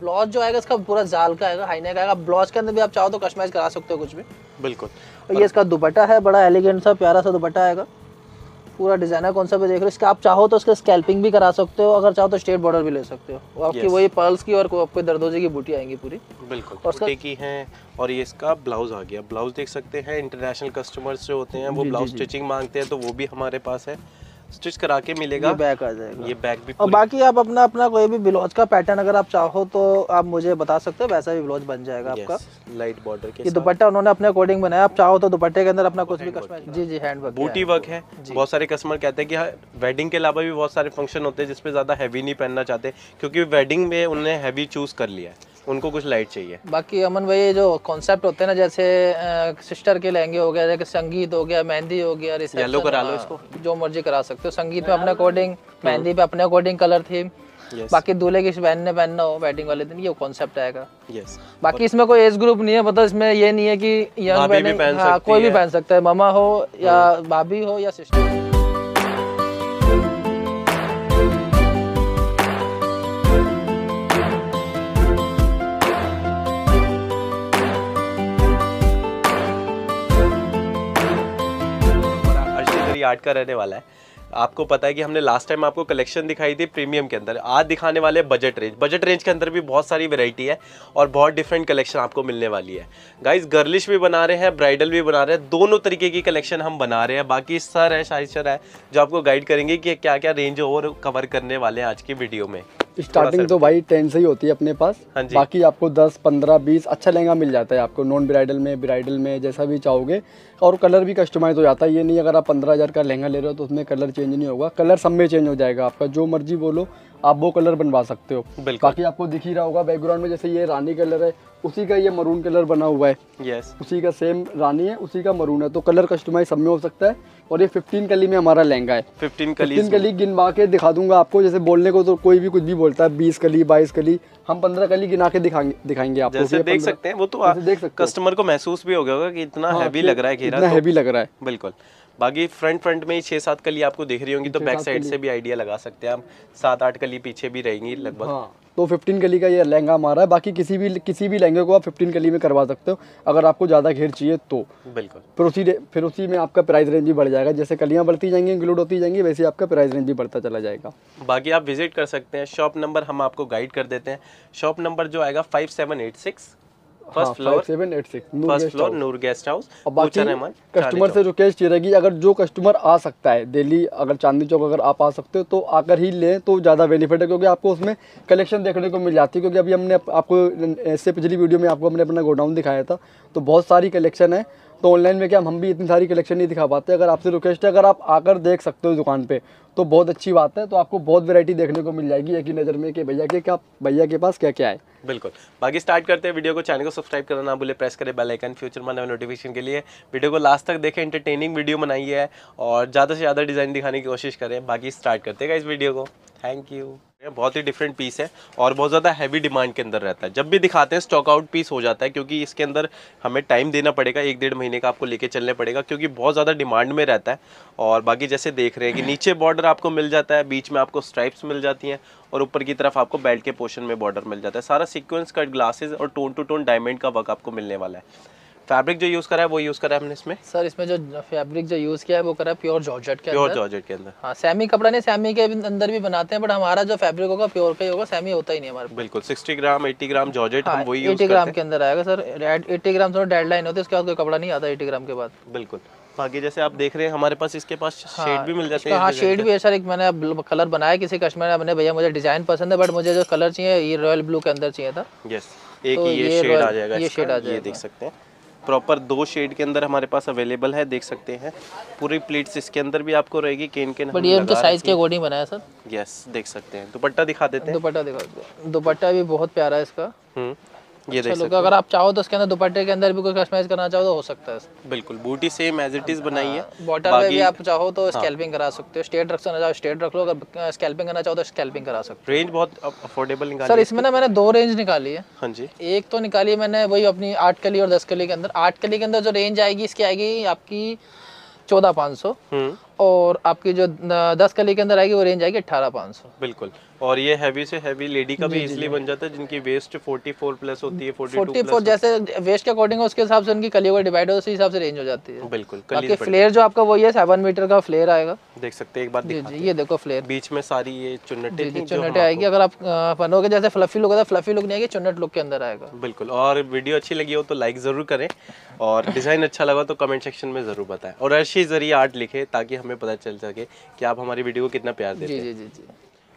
Blouse जो आएगा इसका पूरा जाल का आएगा हाई नेक आएगा। ब्लाउज के अंदर भी आप चाहो तो कस्टमाइज करा सकते हो कुछ भी। बिल्कुल। और ये इसका दुपट्टा है बड़ा एलिगेंट सा प्यारा सा दुपट्टा आएगा। पूरा डिज़ाइनर कौन सा भी देख रहे हो। इसका आप चाहो तो उसका स्कैल्पिंग भी करा सकते हो अगर चाहो तो स्ट्रेट बॉर्डर भी ले सकते हो। वो आपकी Yes. वही पर्ल्स की और आपको दर्दोजी की बूटी आएँगी पूरी। बिल्कुल और उसका- की हैं और ये इसका ब्लाउज आ गया। ब्लाउज देख सकते हैं इंटरनेशनल कस्टमर्स जो होते हैं वो ब्लाउज स्टिचिंग मांगते हैं तो वो भी हमारे पास है। स्टिच करा के मिलेगा। बैक आ जाएगा। ये बैक भी और बाकी आप अपना अपना कोई भी ब्लाउज का पैटर्न अगर आप चाहो तो आप मुझे बता सकते हो वैसा भी ब्लाउज बन जाएगा आपका। लाइट बॉर्डर के ये दुपट्टा उन्होंने अपने अकॉर्डिंग बनाया। आप चाहो तो दुपट्टे के अंदर अपना कुछ भी कस्टमाइज जी जी हैंड वर्क बूटी वर्क है। बहुत सारे कस्टमर कहते हैं कि हाँ वेडिंग के अलावा भी बहुत सारे फ़ंक्शन होते हैं जिसपे ज़्यादा हैवी नहीं पहनना चाहते क्योंकि वेडिंग में उन्हें हैवी चूज़ कर लिया है। उनको कुछ लाइट चाहिए। बाकी अमन भाई ये जो कॉन्सेप्ट होते हैं ना जैसे सिस्टर के लहंगे हो गया जैसे संगीत हो गया मेहंदी हो गया Yellow करा लो हाँ, इसको। जो मर्ज़ी करा सकते हो। संगीत में अपने अकॉर्डिंग मेहंदी पे अपने अकॉर्डिंग कलर थीम यस बाकी दूल्हे की बहन ने पहनना हो वेडिंग वाले दिन ये कॉन्सेप्ट आएगा। यस बाकी इसमें कोई एज ग्रुप नहीं है मतलब इसमें ये नहीं है कि यंग भी पहन हाँ कोई भी पहन सकता है। मामा हो या भाभी हो या सिस्टर हमारा आर्ट का रहने वाला है। आपको पता है कि हमने लास्ट टाइम आपको कलेक्शन दिखाई थी प्रीमियम के अंदर। आज दिखाने वाले बजट रेंज बजट रेंज के अंदर भी बहुत सारी वैरायटी है और बहुत डिफरेंट कलेक्शन आपको मिलने वाली है। गाइस गर्लिश भी बना रहे हैं ब्राइडल भी बना रहे हैं। दोनों तरीके की कलेक्शन हम बना रहे हैं। बाकी सर है, शाहिद सर है, जो आपको गाइड करेंगे कि क्या क्या रेंज ओवर कवर करने वाले हैं आज की वीडियो में। स्टार्टिंग तो भाई टेन से ही होती है अपने पास। हाँ जी। बाकी आपको दस पंद्रह बीस अच्छा लहंगा मिल जाता है आपको नॉन ब्राइडल में ब्राइडल में जैसा भी चाहोगे। और कलर भी कस्टमाइज हो जाता है। ये नहीं अगर आप पंद्रह हज़ार का लहंगा ले रहे हो तो उसमें कलर चेंज नहीं होगा। कलर सब में चेंज हो जाएगा आपका। जो मर्ज़ी बोलो आप वो कलर बनवा सकते हो। बाकी आपको दिख ही रहा होगा बैकग्राउंड में जैसे ये रानी कलर है उसी का ये मरून कलर बना हुआ है। यस उसी का सेम रानी है उसी का मरून है। तो कलर कस्टमाइज सब में हो सकता है। और ये 15 कली में हमारा लहंगा है। 15 तीन कलीज कली गिनवा के दिखा दूँगा आपको। जैसे बोलने को तो कोई भी कुछ भी बोलता है बीस कली बाईस कली हम पंद्रह कली गिना के दिखाएँगे दिखाएँगे आपको जैसे देख सकते हैं वो तो आप देख सकते कस्टमर को महसूस भी हो गया होगा कि इतना हाँ, हैवी लग रहा है घेरा इतना तो हैवी लग रहा है। बिल्कुल। बाकी फ्रंट फ्रंट में ही छः सात कली आपको दिख रही होंगी तो बैक साइड से भी आइडिया लगा सकते हैं आप। सात आठ कली पीछे भी रहेंगी लगभग। हाँ। तो 15 कली का ये लहंगा हमारा है। बाकी किसी भी किसी भी लहंगे को आप 15 कली में करवा सकते हो। अगर आपको ज़्यादा घेर चाहिए तो। बिल्कुल। फिर उसी फिर उसी में आपका प्राइस रेंज भी बढ़ जाएगा। जैसे कलियाँ बढ़ती जाएँगी इंक्लूड होती जाएँगी वैसे ही आपका प्राइस रेंज भी बढ़ता चला जाएगा। बाकी आप विज़िट कर सकते हैं। शॉप नंबर हम आपको गाइड कर देते हैं। शॉप नंबर जो आएगा five seven eight six first floor seven eight six first floor Noor guest house और बाकी कस्टमर से रिक्वेस्ट ये रहेगी अगर जो कस्टमर आ सकता है दिल्ली अगर चांदनी चौक अगर आप आ सकते हो तो आकर ही लें तो ज़्यादा बेनिफिट है क्योंकि आपको उसमें कलेक्शन देखने को मिल जाती है क्योंकि अभी हमने आपको ऐसे पिछली वीडियो में आपको हमने अपना गोडाउन दिखाया था तो बहुत सारी कलेक्शन है तो ऑनलाइन में क्या हम भी इतनी सारी कलेक्शन नहीं दिखा पाते? अगर आपसे रिक्वेस्ट है, अगर आप आकर देख सकते हो दुकान पे तो बहुत अच्छी बात है। तो आपको बहुत वैरायटी देखने को मिल जाएगी एक ही नज़र में कि भैया के क्या, भैया के पास क्या क्या है। बिल्कुल। बाकी स्टार्ट करते हैं वीडियो को। चैनल को सब्सक्राइब करना ना भूले। प्रेस करें बेल आइकन फ्यूचर में नए नोटिफिकेशन के लिए वीडियो को लास्ट तक देखें। इंटरटेनिंग वीडियो बनाई है और ज़्यादा से ज़्यादा डिज़ाइन दिखाने की कोशिश करें। बाकी स्टार्ट करते हैं इस वीडियो को। थैंक यू बहुत ही डिफरेंट पीस है और बहुत ज़्यादा हैवी डिमांड के अंदर रहता है। जब भी दिखाते हैं स्टॉक आउट पीस हो जाता है, क्योंकि इसके अंदर हमें टाइम देना पड़ेगा, एक डेढ़ महीने का आपको लेके चलने पड़ेगा, क्योंकि बहुत ज़्यादा डिमांड में रहता है। और बाकी जैसे देख रहे हैं कि नीचे बॉर्डर आपको मिल जाता है, बीच में आपको स्ट्राइप्स मिल जाती हैं और ऊपर की तरफ़ आपको बेल्ट के पोर्शन में बॉर्डर मिल जाता है। सारा सिक्वेंस कट ग्लासेस और टोन टू टोन डायमंड का वर्क आपको मिलने वाला है। फैब्रिक जो यूज़ करा है वो यूज़ करा है हमने इसमें? सर इसमें जो फैब्रिक जो यूज़ किया है वो करा है प्योर जॉर्जेट के प्योर अंदर। जॉर्जेट के अंदर। हाँ सेमी कपड़ा नहीं सेमी के अंदर भी बनाते हैं बट हमारा जो फैब्रिक होगा प्योर का ही होगा सेमी होता ही नहीं हमारे बिल्कुल 60 ग्राम 80 ग्राम जॉर्जेट हम वही यूज़ एटी ग्राम के अंदर आएगा सर एट्टी ग्राम थोड़ा डेड लाइन होती है उसके बाद कोई कपड़ा नहीं आता एटी ग्राम के बाद। बिल्कुल। बाकी जैसे आप देख रहे हैं हमारे पास इसके पास हाँ, शेड भी मिल जाते हैं हाँ शेड भी है सर एक मैंने कलर बनाया किसी कस्टमर ने अपने भैया मुझे डिज़ाइन पसंद है बट मुझे जो कलर चाहिए ये रॉयल ब्लू के अंदर चाहिए था। यस एक तो ये ये शेड आ जाएगा ये shade आ ये जाएगा। देख सकते हैं। प्रॉपर दो शेड के अंदर हमारे पास अवेलेबल है देख सकते हैं। पूरी प्लेट्स इसके अंदर भी आपको रहेगी केन के बढ़िया उनके साइज़ के अकॉर्डिंग बनाया सर? यस देख सकते हैं। दुपट्टा दिखा देते हैं। दुपट्टा दिखा दुपट्टा भी बहुत प्यारा है इसका। हम्म। ये सकते अगर आप चाहो तो उसके अंदर दुपट्टे के अंदर भी कोई कस्टमाइज करना चाहो तो हो सकता है। बिल्कुल बूटी सेम एज इट इज़ बनाई है। बॉटल में भी आप चाहो हाँ। तो स्कैल्पिंग करा सकते हो। स्ट्रेट रखना चाहो स्ट्रेट रख लो। अगर स्कैल्पिंग करना चाहो तो स्कैल्पिंग करा सकते रेंज बहुत अफोर्डेबल निकाली सर इसमें ना मैंने दो रेंज निकाली है। हाँ जी। एक तो निकाली है मैंने वही अपनी आठ कली और दस कली के अंदर। आठ कली के अंदर जो रेंज आएगी इसकी आएगी आपकी चौदह पाँच सौ। हम्म। और आपकी जो दस कली के अंदर आएगी वो रेंज आएगी अट्ठारह पाँच सौ। बिल्कुल। और ये हैवी से हैवी लेडी का भी इसलिए बन जाता है जिनकी वेस्ट 44 प्लस होती है 42 फोर्टी प्लस फोर जैसे वेस्ट के अकॉर्डिंग उसके हिसाब से उनकी कलियों का डिवाइड हो उसी हिसाब से रेंज हो जाती है। बिल्कुल बाकी फ्लेयर जो आपका वही है सेवन मीटर का फ्लेयर आएगा। देख सकते हैं एक बार जी ये देखो फ्लेयर बीच में सारी ये चुन्नटें चुन्नटे आएगी अगर आप बनोगे जैसे फ्लफी लुक होता है फ्लफी लुक नहीं आएगी चुन्नट लुक के अंदर आएगा। बिल्कुल और वीडियो अच्छी लगी हो तो लाइक ज़रूर करें और डिज़ाइन अच्छा लगा तो कमेंट सेक्शन में ज़रूर बताएँ। और अर्शी ज़रिए आर्ट लिखे ताकि हमें पता चल सके कि आप हमारी वीडियो को कितना प्यार देते हैं। जी जी जी।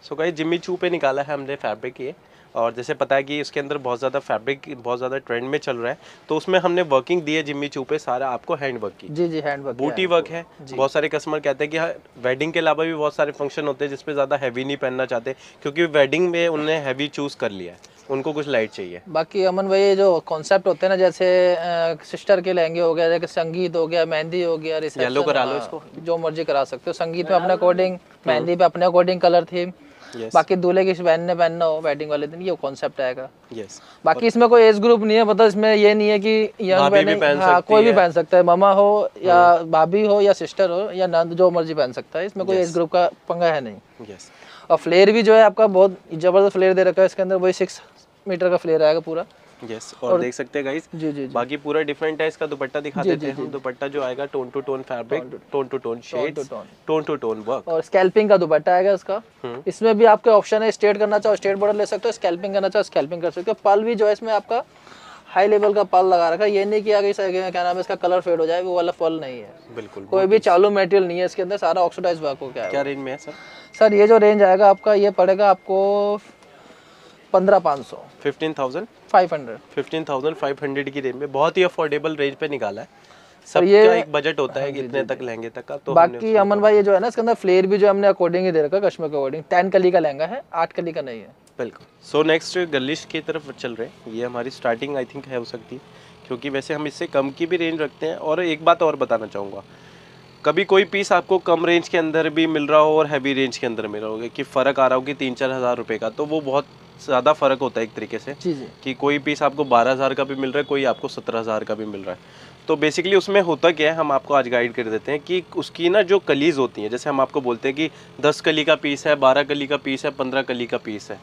सो गाइस जिम्मी चू पे निकाला है हमने फैब्रिक ये। और जैसे पता है कि इसके अंदर बहुत ज़्यादा फैब्रिक बहुत ज़्यादा ट्रेंड में चल रहा है। तो उसमें हमने वर्किंग दी है जिम्मी चू पे सारा आपको हैंड वर्क की। जी जी हैंड वर्क बूटी वर्क है। बहुत सारे कस्टमर कहते हैं कि वेडिंग के अलावा भी बहुत सारे फ़ंक्शन होते हैं जिसपे ज़्यादा हैवी नहीं पहनना चाहते क्योंकि वेडिंग में उन्हें हैवी चूज़ कर लिया है। उनको कुछ लाइट चाहिए। बाकी अमन भाई जो कॉन्सेप्ट होते हैं ना जैसे सिस्टर के लहंगे हो गया जैसे संगीत हो गया मेहंदी हो गया Yellow करा लो हाँ, इसको। जो मर्ज़ी करा सकते हो। संगीत में अपने अकॉर्डिंग मेहंदी पे अपने अकॉर्डिंग कलर थीम बाकी दूल्हे की बहन ने पहनना हो वेडिंग वाले दिन ये कॉन्सेप्ट आएगा। यस बाकी इसमें कोई एज ग्रुप नहीं है मतलब इसमें ये नहीं है कि यंग बहन पहन हाँ कोई भी पहन सकता है मामा हो या भाभी हो या सिस्टर हो या नंद जो मर्ज़ी पहन सकता है इसमें कोई एज ग्रुप का पंगा है नहीं। यस और फ्लेयर भी जो है आपका बहुत ज़बरदस्त फ्लेयर दे रखा है इसके अंदर वही सिक्स मीटर का फ्लेयर आएगा पूरा। यस और और देख सकते हैं गाइस जी जी जी। बाकी पूरा डिफरेंट है इसका दुपट्टा दिखा देते हैं। हम दुपट्टा जो आएगा tone to tone fabric tone to tone tone. Tone to tone work और स्कैल्पिंग का दुपट्टा आएगा इसका। हम्म। इसमें भी आपके ऑप्शन है स्ट्रेट करना चाहो स्ट्रेट बॉर्डर ले सकते हो स्कैल्पिंग करना चाहो स्कैल्पिंग कर सकते हो। पल भी जो है इसमें आपका हाई लेवल का पल लगा रखा है। ये नहीं कि आगे से क्या नाम है इसका कलर फेड हो जाए वो वाला पल नहीं है। बिल्कुल कोई भी चालू मटेरियल नहीं है इसके अंदर सारा ऑक्सीडाइज वर्क हो गया क्या रेंज में है सर सर ये जो रेंज आएगा आपका ये पड़ेगा आपको पंद्रह पाँच सौ। Fifteen thousand? Five hundred. Fifteen thousand five hundred की रेंज में बहुत ही अफोर्डेबल रेंज पे निकाला है। ये- एक बजट होता है कि इतने तक लहंगे तक का तो बाकी अमन भाई ये जो है ना इसके अंदर फ्लेयर भी जो हमने अकॉर्डिंग ही दे रखा कश्मीर के अकॉर्डिंग टेन कली का लहंगा है आठ कली का नहीं है। बिल्कुल। सो नेक्स्ट गर्लिश की तरफ़ चल रहे हैं। ये हमारी स्टार्टिंग आई थिंक है हो सकती है। क्योंकि वैसे हम इससे कम की भी रेंज रखते हैं। और एक बात और बताना चाहूँगा। कभी कोई पीस आपको कम रेंज के अंदर भी मिल रहा हो और हैवी रेंज के अंदर मिल रहा होगा कि फ़र्क आ रहा हो कि तीन चार हज़ार रुपये का तो वो बहुत ज़्यादा फ़र्क होता है एक तरीके से जी जी। कि कोई पीस आपको बारह हज़ार का भी मिल रहा है कोई आपको सत्रह हज़ार का भी मिल रहा है। तो बेसिकली उसमें होता क्या है हम आपको आज गाइड कर देते हैं कि उसकी ना जो कलीज होती है जैसे हम आपको बोलते हैं कि दस कली का पीस है बारह कली का पीस है पंद्रह कली का पीस है।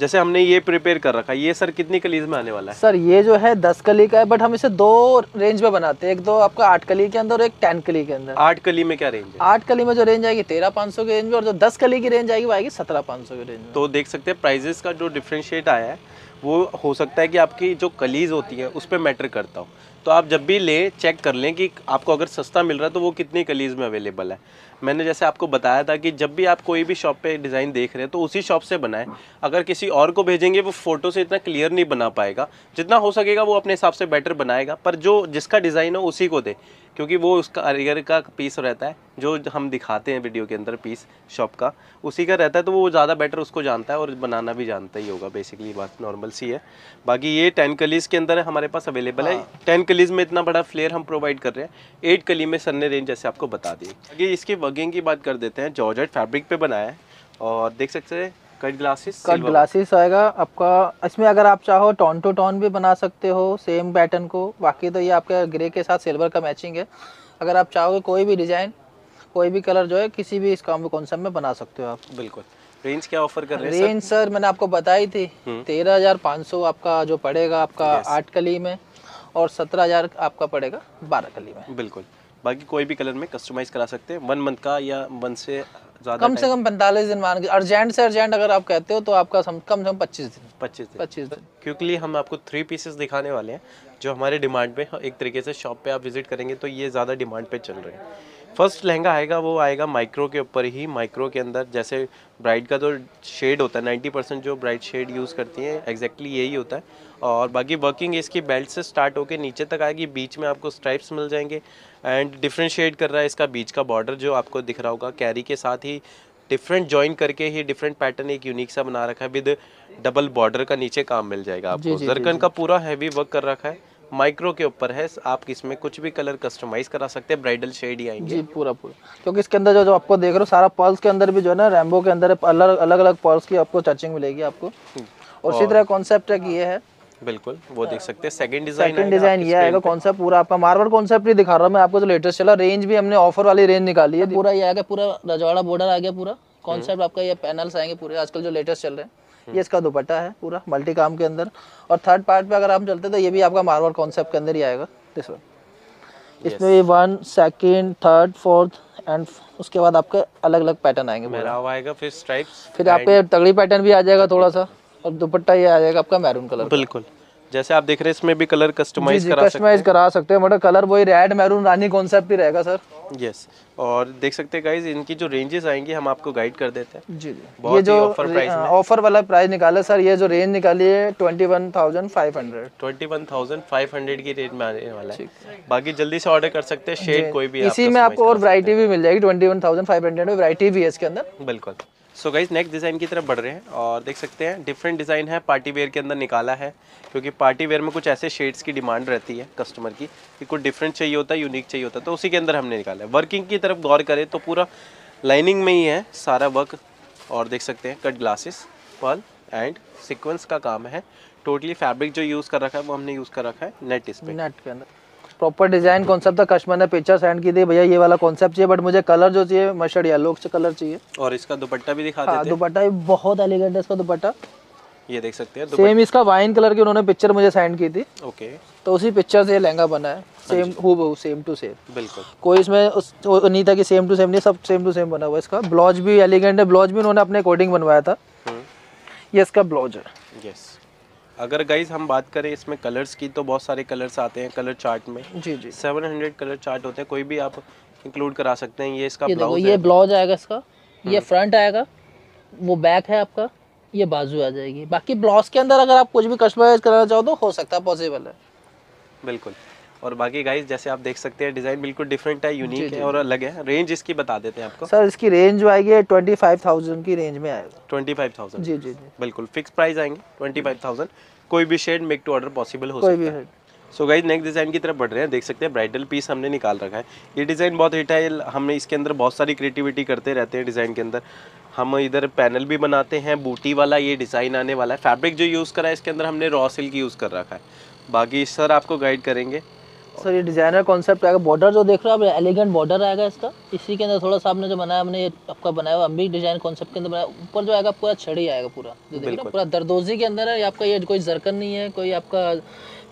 जैसे हमने ये प्रिपेयर कर रखा है ये सर कितनी कलीज में आने वाला है? सर ये जो है दस कली का है बट हम इसे दो रेंज में बनाते हैं। एक दो आपका आठ कली के अंदर और एक टेन कली के अंदर। आठ कली में क्या रेंज है? आठ कली में जो रेंज आएगी तेरह पाँच सौ की रेंज में और जो दस कली की रेंज आएगी वो आएगी सत्रह पाँच सौ की रेंज में। तो देख सकते हैं प्राइजेस का जो डिफ्रेंशिएट आया है वो हो सकता है कि आपकी जो कलीज होती है उस पर मैटर करता हो। तो आप जब भी लें चेक कर लें कि आपको अगर सस्ता मिल रहा है तो वो कितनी कलीज में अवेलेबल है। मैंने जैसे आपको बताया था कि जब भी आप कोई भी शॉप पे डिज़ाइन देख रहे हैं तो उसी शॉप से बनाएँ। अगर किसी और को भेजेंगे वो फ़ोटो से इतना क्लियर नहीं बना पाएगा। जितना हो सकेगा वो अपने हिसाब से बेटर बनाएगा। पर जो जिसका डिज़ाइन हो उसी को दे। क्योंकि वो उसका कारीगर का पीस रहता है। जो हम दिखाते हैं वीडियो के अंदर पीस शॉप का उसी का रहता है तो वो ज़्यादा बेटर उसको जानता है और बनाना भी जानता ही होगा। बेसिकली बात नॉर्मल सी है। बाकी ये टेन कलीज के अंदर हमारे पास अवेलेबल है। टेन कलीज में इतना बड़ा फ्लेयर हम प्रोवाइड कर रहे हैं। एट कली में सन्ने रेंज जैसे आपको बता दी। इसकी वर्किंग की बात कर देते हैं। जॉर्जेट फैब्रिक पे बनाया है और देख सकते हैं कट ग्लासेस कट ग्लासेस आएगा आपका। इसमें अगर आप चाहो टॉन टू टॉन भी बना सकते हो सेम पैटर्न को। बाकी तो ये आपका ग्रे के साथ सिल्वर का मैचिंग है। अगर आप चाहोगे कोई भी डिज़ाइन कोई भी कलर जो है किसी भी इस काम कॉन्सेप्ट में बना सकते हो आप। बिल्कुल। रेंज क्या ऑफ़र कर रहे हैं रेंज सर मैंने आपको बताई थी। हम्म। तेरह हज़ार पाँच सौ आपका जो पड़ेगा आपका आठ कली में और सत्रह हज़ार आपका पड़ेगा बारह कली में। बिल्कुल। बाकी कोई भी कलर में कस्टमाइज करा सकते हैं वन मंथ का या वन से ज़्यादा कम से कम पैंतालीस दिन मान के अर्जेंट से अर्जेंट अगर आप कहते हो तो आपका सम, कम से कम पच्चीस दिन। पच्चीस दिन। पच्चीस दिन। क्योंकि हम आपको थ्री पीसेस दिखाने वाले हैं जो हमारे डिमांड पे एक तरीके से शॉप पे आप विज़िट करेंगे तो ये ज़्यादा डिमांड पे चल रहे हैं। फ़र्स्ट लहंगा आएगा वो आएगा माइक्रो के ऊपर ही माइक्रो के अंदर। जैसे ब्राइड का तो शेड होता है नाइन्टी परसेंट जो ब्राइड शेड यूज़ करती हैं एग्जैक्टली यही होता है। और बाकी वर्किंग इसकी बेल्ट से स्टार्ट होकर नीचे तक आएगी बीच में आपको स्ट्राइप्स मिल जाएँगे। एंड डिफ्रेंशिएट कर रहा है इसका बीच का बॉर्डर जो आपको दिख रहा होगा। कैरी के साथ ही डिफरेंट ज्वाइन करके ही डिफरेंट पैटर्न एक यूनिक सा बना रखा है विद डबल बॉर्डर का नीचे काम मिल जाएगा आपको। जरकन का पूरा हैवी वर्क कर रखा है। माइक्रो के ऊपर है। आप इसमें कुछ भी कलर कस्टमाइज करा सकते हैं। ब्राइडल शेड ही आएँगे। जी पूरा पूरा। क्योंकि इसके अंदर जो जो आपको देख रहे हो सारा पर्ल्स के अंदर भी जो है ना रैम्बो के अंदर अलग अलग अलग पर्ल्स की आपको टचिंग मिलेगी आपको। और इसी तरह कॉन्सेप्ट है कि ये है बिल्कुल वो देख सकते हैं। सेकंड डिज़ाइन सेकंड डिज़ाइन ये आएगा कॉन्सेप्ट पूरा आपका मार्बल कॉन्सेप्ट ही दिखा रहा हूँ मैं आपको जो लेटेस्ट चला। रेंज भी हमने ऑफ़र वाली रेंज निकाली है। पूरा ये आएगा पूरा रजवाड़ा बॉर्डर आ गया पूरा। कॉन्सेप्ट आपका ये पैनल्स आएँगे पूरे आजकल जो लेटेस्ट चल रहे हैं। ये इसका दुपट्टा है पूरा मल्टी काम के अंदर। और थर्ड पार्ट पे अगर आप चलते तो ये भी आपका मार्बल कॉन्सेप्ट के अंदर ही आएगा दिस वन इसमें भी one second third fourth and उसके बाद आपके अलग अलग पैटर्न आएँगे मेरा आएगा फिर स्ट्राइप्स फिर आपके तगड़ी पैटर्न भी आ जाएगा थोड़ा सा। और दुपट्टा ये आ जाएगा आपका मैरून कलर बिल्कुल। जैसे आप देख रहे हैं इसमें भी कलर कस्टमाइज करा सकते कस्टमाइज करा सकते हैं मतलब कलर वही रेड मैरून रानी कॉन्सेप्ट ही रहेगा सर हैं यस और देख सकते हैं गाइज़ इनकी जो रेंजेस आएँगी हम आपको गाइड कर देते हैं। जी जी। बहुत ये जो price में। ऑफ़र वाला प्राइस निकाला सर ये जो रेंज निकाली है twenty one thousand five hundred twenty one thousand five hundred की रेट में आने वाला है। बाकी जल्दी से ऑर्डर कर सकते हैं शेड कोई भी इसी में आपको और वैरायटी भी मिल जाएगी twenty one thousand five hundred में वैरायटी भी है इसके अंदर। बिल्कुल। सो गाइज़ नेक्स्ट डिज़ाइन की तरफ़ बढ़ रहे हैं और देख सकते हैं डिफरेंट डिज़ाइन है पार्टी वेयर के अंदर निकाला है, क्योंकि पार्टी वेयर में कुछ ऐसे शेड्स की डिमांड रहती है कस्टमर की, कि कुछ डिफरेंट चाहिए होता है यूनिक चाहिए होता है तो उसी के अंदर हमने निकाला है। वर्किंग की तरफ़ गौर करें तो पूरा लाइनिंग में ही है सारा वर्क और देख सकते हैं cut glasses pearl and sequence का काम है। टोटली फैब्रिक जो यूज़ कर रखा है, वो हमने यूज़ कर रखा है नेट इस पे। नेट के अंदर। प्रॉपर डिज़ाइन कॉन्सेप्ट था कस्टमर ने पिक्चर सेंड की थी भैया ये वाला कॉन्सेप्ट चाहिए बट मुझे कलर जो चाहिए मस्टर्ड येलो से कलर चाहिए. और इसका दुपट्टा भी दिखा हाँ दुपट्टा भी बहुत एलिगेंट है इसका दुपट्टा। ये देख सकते हैं सेम इसका वाइन कलर की उन्होंने पिक्चर मुझे सेंड की थी। ओके तो उसी पिक्चर से लहंगा बना है। सेम हु सेम टू सेम बिल्कुल। कोई इसमें उस नहीं था कि सेम टू सेम नहीं सब सेम टू सेम बना हुआ इसका। ब्लाउज भी एलिगेंट है ब्लाउज भी उन्होंने अपने अकॉर्डिंग बनवाया था। हम्म। ये इसका ब्लाउज है। यस अगर गाइज़ हम बात करें इसमें कलर्स की तो बहुत सारे कलर्स आते हैं कलर चार्ट में। जी जी। 700 कलर चार्ट होते हैं कोई भी आप इंक्लूड करा सकते हैं। ये इसका ये ब्लाउज ये ब्लाउज आएगा इसका ये फ्रंट आएगा वो बैक है आपका ये बाजू आ जाएगी। बाकी ब्लाउज के अंदर अगर आप कुछ भी कस्टमाइज कराना चाहो तो हो सकता है पॉसिबल है। बिल्कुल। और बाकी गाइज़ जैसे आप देख सकते हैं डिज़ाइन बिल्कुल डिफरेंट है यूनिक है और अलग है। रेंज इसकी बता देते हैं आपको। सर इसकी रेंज जो आएगी ट्वेंटी फाइव थाउज़ेंड की रेंज में आएगा। ट्वेंटी फाइव थाउज़ेंड जी जी जी। बिल्कुल फिक्स प्राइस आएँगे ट्वेंटी फाइव थाउज़ेंड कोई भी shade make to order possible हो सकता है। सो गाइज़ नेक्स्ट डिज़ाइन की तरफ़ बढ़ रहे हैं। देख सकते हैं ब्राइडल पीस हमने निकाल रखा है। ये डिज़ाइन बहुत हिट है हमने इसके अंदर बहुत सारी क्रिएटिविटी करते रहते हैं डिज़ाइन के अंदर। हम इधर पैनल भी बनाते हैं बूटी वाला ये डिज़ाइन आने वाला है। फैब्रिक जो यूज़ करा है इसके अंदर हमने रॉ सिल्क यूज़ कर रखा है। बाकी सर आपको गाइड करेंगे। सर ये डिज़ाइनर कॉन्सेप्ट आएगा। बॉर्डर जो देख रहे हो आप एलिगेंट बॉर्डर आएगा इसका। इसी के अंदर थोड़ा सा आपने जो बनाया हमने ये आपका बनाया हुआ हम भी डिज़ाइन कॉन्सेप्ट के अंदर बनाया। ऊपर जो आएगा पूरा छड़ी आएगा पूरा। जो देख रहे पूरा दरदोजी के अंदर है आपका ये कोई जरकन नहीं है कोई आपका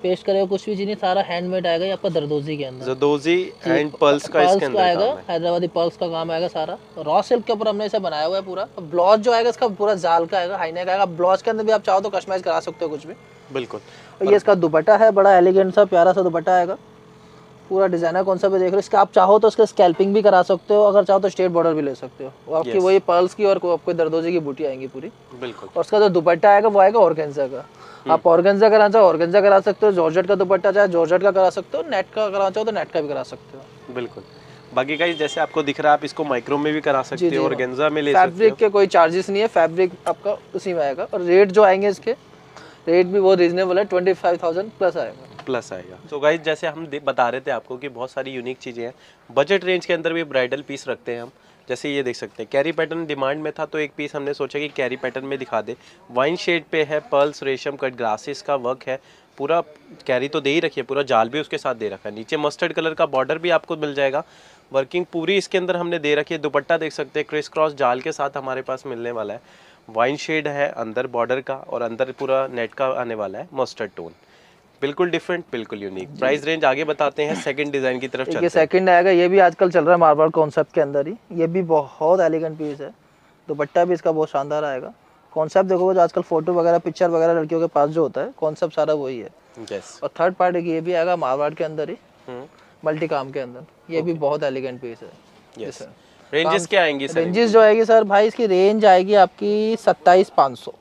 पेस्ट करे कुछ भी चीज़ नहीं सारा हैंडमेड आएगा आपका दरदोजी के अंदर। जदोजी एंड पल्स का इसके अंदर आएगा हैदराबादी पर्ल्स का काम आएगा सारा। रॉ सिल्क के ऊपर हमने इसे बनाया हुआ है पूरा। ब्लाउज जो आएगा इसका पूरा जाल का आएगा हाईनेक आएगा। ब्लाउज के अंदर भी आप चाहो तो कस्टमाइज करा सकते हो कुछ भी। बिल्कुल। और ये इसका दुपट्टा है बड़ा एलिगेंट सा प्यारा सा दुपट्टा आएगा। पूरा डिज़ाइनर कौन सा भी देख रहे हो। इसका आप चाहो तो इसका स्कैल्पिंग भी करा सकते हो अगर चाहो तो स्टेट बॉर्डर भी ले सकते हो। वो आपकी Yes. वही पर्ल्स की और आपको दर्दोजी की बूटी आएँगी पूरी। बिल्कुल। और उसका जो दुपट्टा आएगा वो आएगा ऑर्गेंजा का। आप ऑर्गेंजा कराना चाहो ऑर्गेंजा करा सकते हो। जॉर्जेट का दुपट्टा चाहे जॉर्जेट का करा सकते हो। नेट का कराना चाहो तो नेट का भी करा सकते हो। बिल्कुल। बाकी का जैसे आपको दिख रहा है आप इसको माइक्रो में भी करा सकते हो और गेंजा में ले सकते हो। फैब्रिक के कोई चार्जेस नहीं है। फैब्रिक आपका उसी में आएगा। और रेट जो आएँगे इसके रेट भी बहुत रीजनेबल है। ट्वेंटी फाइव थाउज़ेंड प्लस आएगा। हो प्लस आएगा। तो गाइज़ जैसे हम बता रहे थे आपको कि बहुत सारी यूनिक चीज़ें हैं। बजट रेंज के अंदर भी ब्राइडल पीस रखते हैं हम। जैसे ये देख सकते हैं कैरी पैटर्न डिमांड में था तो एक पीस हमने सोचा कि कैरी पैटर्न में दिखा दे। वाइन शेड पे है पर्ल्स रेशम कट ग्रासेस का वर्क है। पूरा कैरी तो दे ही रखिए पूरा जाल भी उसके साथ दे रखा है। नीचे मस्टर्ड कलर का बॉर्डर भी आपको मिल जाएगा। वर्किंग पूरी इसके अंदर हमने दे रखी है। दुपट्टा देख सकते हैं क्रिस क्रॉस जाल के साथ हमारे पास मिलने वाला है। वाइन शेड है अंदर बॉर्डर का और अंदर पूरा नेट का आने वाला है मस्टर्ड टोन बिल्कुल डिफरेंट बिल्कुल यूनिक प्राइस रेंज आगे बताते हैं सेकंड डिज़ाइन की तरफ़ ये चलते हैं। सेकंड आएगा ये भी आजकल चल रहा है मार्बल कॉन्सेप्ट के अंदर ही। ये भी बहुत एलिगेंट पीस है। दुपट्टा भी इसका बहुत शानदार आएगा। कॉन्सेप्ट देखोगे जो आजकल फ़ोटो वगैरह पिक्चर वगैरह लड़कियों के पास जो होता है कॉन्सेप्ट सारा वही है। यस और थर्ड पार्ट ये भी आएगा मारवाड़ के अंदर ही मल्टी काम के अंदर। ये भी बहुत एलिगेंट पीस है। यस रेंजेस क्या आएँगी सर रेंजेस जो आएगी सर भाई इसकी रेंज आएगी आपकी सत्ताईस पाँच सौ।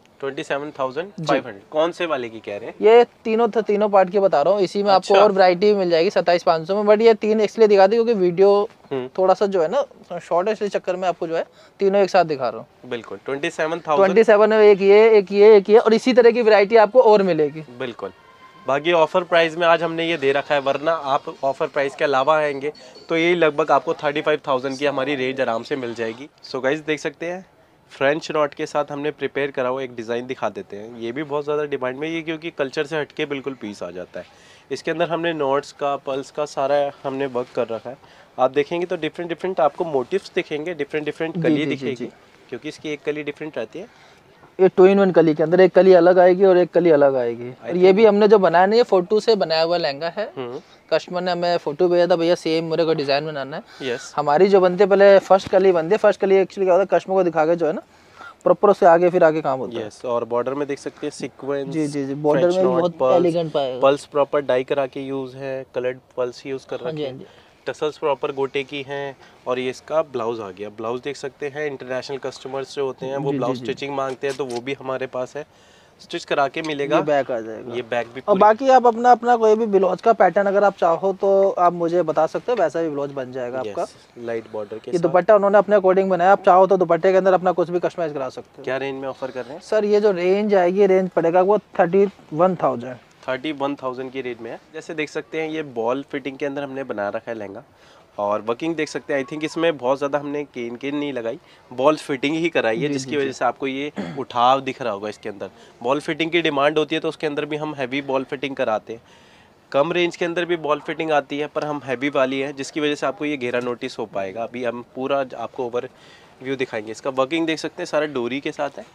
कौन से वाले की कह रहे हैं? ये तीनों थ- तीनों पार्ट के बता रहा हूँ। इसी में आपको अच्छा। और वैरायटी भी मिल जाएगी सत्ताईस पाँच सौ में। बट ये तीन इसलिए दिखा दी क्योंकि वीडियो हम्म। थोड़ा सा जो है ना शॉर्ट है इसलिए चक्कर में आपको जो है तीनों एक साथ दिखा रहा हूँ। बिल्कुल ट्वेंटी सेवन ट्वेंटी सेवन में एक ये एक ये एक ये और इसी तरह की वरायटी आपको और मिलेगी। बिल्कुल। बाकी ऑफ़र प्राइस में आज हमने ये दे रखा है वरना आप ऑफ़र प्राइस के अलावा आएँगे तो ये लगभग आपको थर्टी फाइव थाउज़ेंड की हमारी रेंज आराम से मिल जाएगी। सो so गाइज़ देख सकते हैं? फ्रेंच नॉट के साथ हमने प्रिपेयर करा हुआ एक डिज़ाइन दिखा देते हैं। ये भी बहुत ज़्यादा डिमांड में ये क्योंकि कल्चर से हटके बिल्कुल पीस आ जाता है। इसके अंदर हमने नॉट्स का पल्स का सारा हमने वर्क कर रखा है। आप देखेंगे तो डिफरेंट डिफरेंट आपको मोटिव्स दिखेंगे डिफरेंट डिफरेंट कली दिखेगी। क्योंकि इसकी एक कली डिफरेंट रहती है। ये टू इन वन कली के अंदर एक कली अलग आएगी और एक कली अलग आएगी। और ये भी हमने जो बनाया नहीं ये फ़ोटो से बनाया हुआ लहंगा है। हम्म। कस्टमर ने हमें फ़ोटो भेजा था भैया सेम मेरे को डिज़ाइन बनाना है। यस हमारी जो बनती है पहले फ़र्स्ट कली बनती है फ़र्स्ट कली एक्चुअली क्या होता है कस्टमर को दिखा के जो है ना प्रॉपर उससे आगे फिर आगे काम होता है। यस और बॉर्डर में देख सकते हैं सीक्वेंस जी जी जी बॉर्डर में बहुत एलिगेंट पाएगा पल्स प्रॉपर डाई करा के यूज़ है कलर्ड पल्स यूज़ कर हाँ रखे हाँ हैं। टसल्स प्रॉपर गोटे की हैं और ये इसका ब्लाउज आ गया। ब्लाउज देख सकते हैं इंटरनेशनल कस्टमर्स जो होते हैं वो ब्लाउज स्टिचिंग मांगते हैं तो वो भी हमारे पास है। स्टिच करा के मिलेगा। ये बैक आ जाएगा। ये बैग भी और बाकी आप अपना अपना कोई भी ब्लाउज का पैटर्न अगर आप चाहो तो आप मुझे बता सकते हो वैसा भी ब्लाउज बन जाएगा आपका। लाइट बॉर्डर के ये दुपट्टा उन्होंने अपने अकॉर्डिंग बनाया आप चाहो तो दुपट्टे के अंदर अपना कुछ भी कस्टमाइज करा सकते हो। क्या रेंज में ऑफ़र कर रहे हैं? सर ये जो रेंज आएगी रेंज पड़ेगा वो thirty one thousand thirty one thousand की रेट में है। जैसे देख सकते हैं ये बॉल फिटिंग के अंदर हमने बना रखा है लहंगा। और वर्किंग देख सकते हैं। आई थिंक इसमें बहुत ज़्यादा हमने केन केन नहीं लगाई। बॉल फिटिंग ही कराई है जिसकी वजह से आपको ये उठाव दिख रहा होगा इसके अंदर। बॉल फिटिंग की डिमांड होती है तो उसके अंदर भी हम हैवी बॉल फिटिंग कराते हैं। कम रेंज के अंदर भी बॉल फिटिंग आती है पर हम हैवी वाली है जिसकी वजह से आपको ये घेरा नोटिस हो पाएगा। अभी हम पूरा आपको ओवर व्यू दिखाएँगे। इसका वर्किंग देख सकते हैं सारा डोरी के साथ है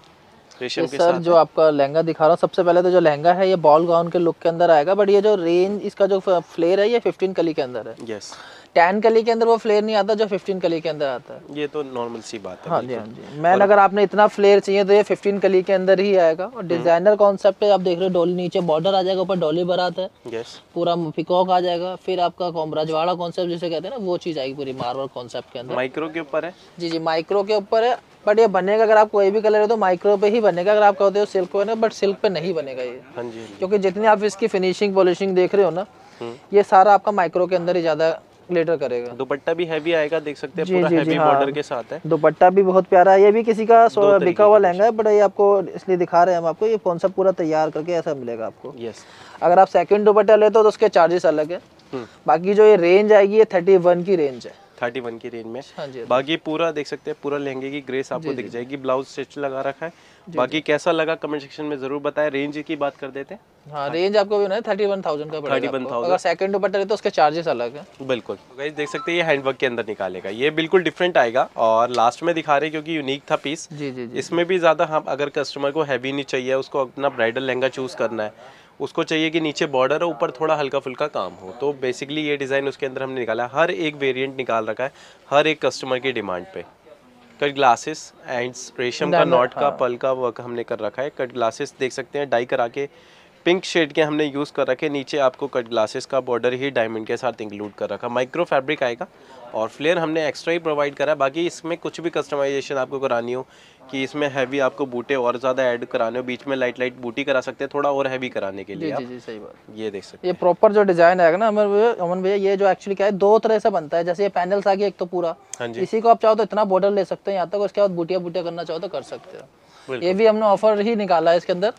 रेशम के सर साथ जो आपका लहंगा दिखा रहा हूँ सबसे पहले तो जो लहंगा है ये बॉल गाउन के लुक के अंदर आएगा बट ये जो रेंज इसका जो फ्लेयर है ये 15 कली के अंदर है। यस टेन कली के अंदर वो फ्लेयर नहीं आता जो 15 कली के अंदर आता है। ये तो नॉर्मल सी बात है हाँ जी हाँ जी। मैन अगर आपने इतना फ्लेयर चाहिए तो ये 15 कली के अंदर ही आएगा। और डिज़ाइनर कॉन्सेप्ट है आप देख रहे हो डोली नीचे बॉर्डर आ जाएगा ऊपर डोली बरात है। यस पूरा पिकॉक आ जाएगा। फिर आपका कॉम- रजवाड़ा कॉन्सेप्ट जिसे कहते हैं ना वो चीज़ आएगी पूरी मार्बल कॉन्सेप्ट के अंदर। माइक्रो के ऊपर है? जी जी माइक्रो के ऊपर है। बट ये बनेगा अगर आप कोई भी कलर है तो माइक्रो पे ही बनेगा अगर आप कहते हो सिल्क पे बट सिल्क पे नहीं बनेगा ये। हाँ जी हाँ क्योंकि जितनी आप इसकी फिनिशिंग पॉलिशिंग देख रहे हो ना हम्म। ये सारा आपका माइक्रो के अंदर ही ज़्यादा ग्लिटर करेगा। दुपट्टा भी हैवी आएगा देख सकते हैं पूरा हैवी हाँ। बॉर्डर के साथ है। दुपट्टा भी बहुत प्यारा है ये भी किसी का बिका हुआ लहंगा है बट ये आपको इसलिए दिखा रहे हैं हम आपको ये कौन सा पूरा तैयार करके ऐसा मिलेगा आपको। यस अगर आप सेकंड दुपट्टा लेते हो तो उसके चार्जेस अलग है। हम्म। बाकी जो ये रेंज आएगी ये थर्टी की रेंज है। थर्टी वन की रेंज में। हाँ बाकी पूरा देख सकते हैं पूरा लहंगे की ग्रेस आपको दिख जाएगी। ब्लाउज स्टिच लगा रखा है। बाकी कैसा लगा कमेंट सेक्शन में ज़रूर बताएँ। रेंज की बात कर देते हैं। हाँ रेंज आपको भी ना थर्टी वन थाउज़ेंड का पड़ेगा 31,000 आपको। अगर सेकंड दुपट्टा हो उसके चार्जेस अलग है। बिल्कुल। गाइस देख सकते हैं ये हैंडवर्क के अंदर निकालेगा। ये बिल्कुल डिफरेंट आएगा और लास्ट में दिखा रहे क्योंकि यूनिक था पीस जी जी जी इसमें भी ज़्यादा हम अगर कस्टमर को हैवी नहीं चाहिए उसको अपना ब्राइडल लहंगा चूज़ करना है उसको चाहिए कि नीचे बॉर्डर और ऊपर थोड़ा हल्का फुल्का काम हो। तो बेसिकली ये डिज़ाइन उसके अंदर हमने निकाला। है हर एक वेरिएंट निकाल रखा है हर एक कस्टमर की डिमांड पे। कट ग्लासेस एंड रेशम का नॉट का पल का वर्क हमने कर रखा है। कट ग्लासेस देख सकते हैं डाई करा के पिंक शेड के हमने यूज़ कर रखे नीचे आपको कट ग्लासेस का बॉर्डर ही डायमंड के साथ इंक्लूड कर रखा। माइक्रो फैब्रिक आएगा और फ्लेयर हमने एक्स्ट्रा ही प्रोवाइड करा है। बाकी इसमें कुछ भी कस्टमाइजेशन आपको करानी हो कि इसमें हैवी आपको बूटे और ज़्यादा ऐड कराने हो बीच में लाइट लाइट बूटी करा सकते हैं थोड़ा और हैवी कराने के लिए जी आप। जी जी सही बात। ये देख सकते ये प्रॉपर जो डिज़ाइन आएगा ना अमन भैया अमन भैया ये जो एक्चुअली क्या है दो तरह से बनता है जैसे ये पैनल्स आ गया एक तो पूरा। हाँ इसी को आप चाहो तो इतना बॉर्डर ले सकते हैं यहाँ तक उसके बाद बूटिया बूटिया करना चाहो तो कर सकते हो। ये भी हमने ऑफ़र ही निकाला है इसके अंदर।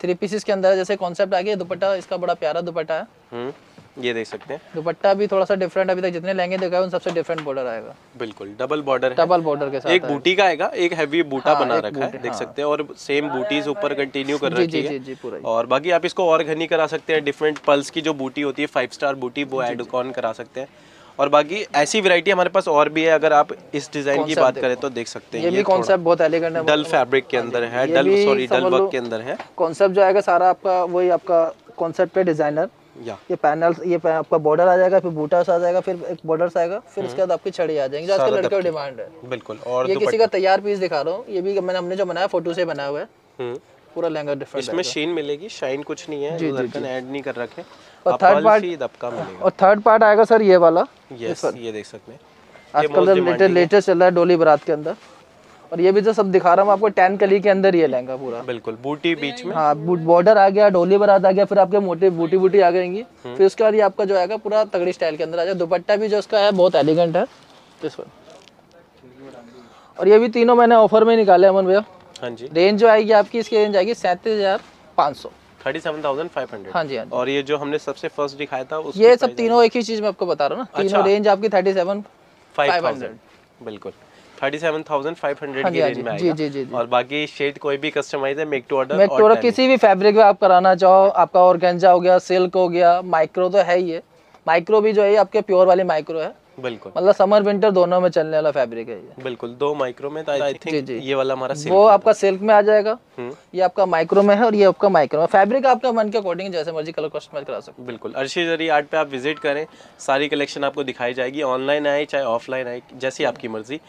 थ्री पीसेस के अंदर जैसे कॉन्सेप्ट आ गया दुपट्टा इसका बड़ा प्यारा दुपट्टा है। हम्म। ये देख सकते हैं। दुपट्टा भी थोड़ा सा डिफरेंट अभी तक जितने लहंगे देखा है उन सबसे डिफरेंट बॉर्डर आएगा। बिल्कुल डबल बॉर्डर डबल बॉर्डर के साथ एक बूटी का आएगा एक हैवी बूटा हाँ, बना रखा है देख हाँ। सकते हैं और सेम बूटीज ऊपर कंटिन्यू कर रखी है। जी जी पूरा और बाकी आप इसको और घनी करा सकते हैं डिफरेंट पल्स की जो बूटी होती है फाइव स्टार बूटी वो ऐड ऑन करा सकते हैं। और बाकी ऐसी वैरायटी हमारे पास और भी है अगर आप इस डिज़ाइन की बात करें तो देख सकते हैं। ये भी कॉन्सेप्ट बहुत एलिगेंट है डल फैब्रिक के अंदर है डल सॉरी डल वर्क के अंदर है। कॉन्सेप्ट जो आएगा सारा आपका वही आपका कॉन्सेप्ट पे डिज़ाइनर या ये पैनल ये पै- आपका बॉर्डर आ जाएगा फिर बूटा आ जाएगा फिर एक बॉर्डर आएगा फिर उसके बाद आपकी छड़ी आ जाएँगी जो आजकल लड़के की डिमांड है। बिल्कुल और ये किसी का तैयार पीस दिखा रहा हूँ ये भी मैंने हमने जो बनाया फ़ोटो से बनाया हुआ है। हम्म, पूरा लहंगा डिफरेंट इसमें शीन मिलेगी शाइन कुछ नहीं है जी, लड़कन ऐड नहीं कर रखे और third पल्स दबका मिलेगा। और थर्ड पार्ट आएगा सर ये वाला। यस ये देख सकते हैं। आजकल लेटेस्ट लेटेस्ट चल रहा है डोली बारात के अंदर। और ये भी जो सब दिखा रहा हूँ आपको टेन कली के अंदर ये लहंगा पूरा। बिल्कुल बूटी बीच में। हाँ बॉर्डर आ गया डोली बारात आ गया फिर आपके मोटे बूटी बूटी आ जाएँगी। फिर उसके बाद ये आपका जो आएगा पूरा तगड़ी स्टाइल के अंदर आ जाएगा। दुपट्टा भी जो इसका है बहुत एलिगेंट है इस पर और ये भी तीनों मैंने ऑफ़र में निकाले अमन भैया। हाँ जी। रेंज जो आएगी आपकी इसकी रेंज आएगी सैंतीस हज़ार पाँच सौ। Thirty seven thousand five hundred. हाँ जी हाँ जी। और ये जो हमने सबसे फ़र्स्ट दिखाया था ये सब तीनों एक ही चीज़ में आपको बता रहा हूँ ना तीनों रेंज आपकी थर्टी सेवन फाइव 500 थाउज़ेंड बिल्कुल। Thirty seven thousand five hundred हाँ की हाँ रेंज में जी, जी, जी, जी। और बाकी शेड कोई भी कस्टमाइज है मेक टू ऑर्डर मैं तो किसी भी फैब्रिक में आप कराना चाहो आपका ऑर्गेंजा हो गया सिल्क हो गया माइक्रो तो है ही है। माइक्रो भी जो है आपके प्योर वाली माइक्रो है। बिल्कुल। मतलब समर विंटर दोनों में चलने वाला फैब्रिक है ये। बिल्कुल दो माइक्रो में आई थिंक ये वाला हमारा वो आपका सिल्क में आ जाएगा। हम्म। ये आपका माइक्रो में है और ये आपका माइक्रो में फैब्रिक आपका मन के अकॉर्डिंग जैसे मर्ज़ी कलर कस्टमाइज करा सकते बिल्कुल अर्शी जरी आर्ट पे आप विज़िट करें सारी कलेक्शन आपको दिखाई जाएगी। ऑनलाइन आए चाहे ऑफलाइन आए जैसी आपकी मर्ज़ी।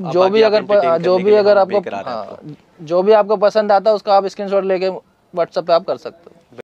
जो भी अगर जो भी अगर आपको हाँ, जो भी आपको पसंद आता है उसका आप स्क्रीनशॉट लेके व्हाट्सएप पे आप कर सकते हो।